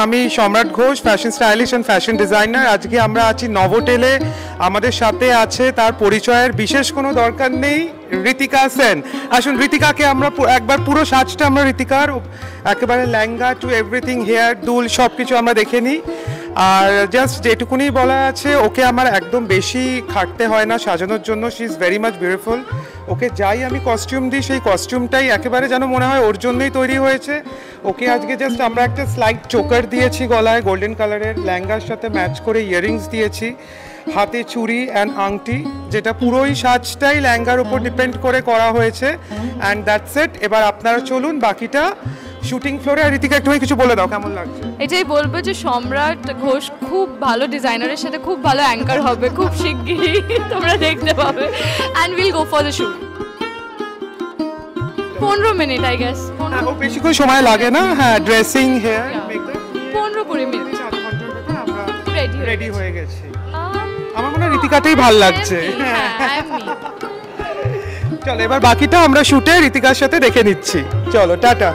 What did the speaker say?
আমি Samrat Ghosh fashion stylish and fashion designer আজকে আমরা আছি নভোটেলে। আমাদের সাথে আছে তার পরিচয়ের বিশেষ কোনো দরকার নেই, ঋতিকা সেন। আসুন, ঋতিকাকে আমরা একবার পুরো সাজটা আমরা ঋতিকার, একেবারে ল্যাঙ্গা টু এভরিথিং হেয়ার দুল সব কিছু আমরা দেখে নিই। আর জাস্ট যেটুকুনি বলা আছে, ওকে আমার একদম বেশি খাটতে হয় না সাজানোর জন্য। She is very much beautiful okay যাই আমি কস্টিউম দিই, সেই কস্টিউমটাই একেবারে যেন মনে হয় ওর জন্যই তৈরি হয়েছে। ওকে আজকে জাস্ট আমরা একটা স্লাইট চোকার দিয়েছি গলায় গোল্ডেন কালারের ল্যাঙ্গার সাথে ম্যাচ করে ইয়ারিংস দিয়েছি। হাতে চুড়ি অ্যান্ড আংটি, যেটা পুরোই সাজটাই লেহেঙ্গার উপর ডিপেন্ড করে করা হয়েছে। অ্যান্ড দ্যাটস ইট এবার আপনারা চলুন, বাকিটা শুটিং ফ্লোরে রীতিকা একটু কিছু বলে দাও কেমন লাগছে? এটাই বলব যে সম্রাট ঘোষ খুব ভালো ডিজাইনারের সাথে খুব ভালো অ্যাঙ্কার হবে খুব শিগগিরই তোমরা দেখতে পাবে। And will go for the shoot পনেরো মিনিট আই গেস হ্যাঁ, বেশিক্ষণ সময় লাগে না? হ্যাঁ ড্রেসিং হেয়ার মেকআপ পনেরো কুড়ি মিনিট আমরা রেডি রেডি হয়ে গেছি। আমার মনে হয় রীতিকাতেই ভালো লাগছে। হ্যাঁ চলো এবার বাকিটা আমরা শুটে রীতিকার সাথে দেখে নিচ্ছি। চলো টাটা।